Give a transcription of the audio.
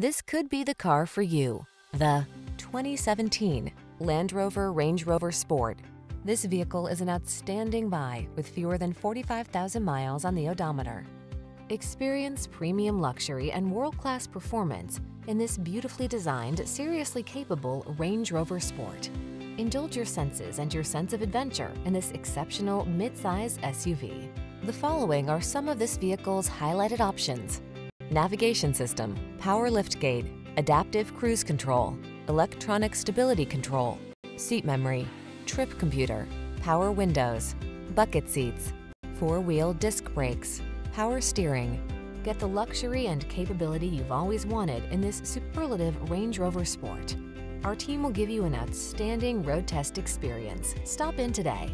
This could be the car for you. The 2017 Land Rover Range Rover Sport. This vehicle is an outstanding buy with fewer than 45,000 miles on the odometer. Experience premium luxury and world-class performance in this beautifully designed, seriously capable Range Rover Sport. Indulge your senses and your sense of adventure in this exceptional mid-size SUV. The following are some of this vehicle's highlighted options. Navigation system, power liftgate, adaptive cruise control, electronic stability control, seat memory, trip computer, power windows, bucket seats, four-wheel disc brakes, power steering. Get the luxury and capability you've always wanted in this superlative Range Rover Sport. Our team will give you an outstanding road test experience. Stop in today.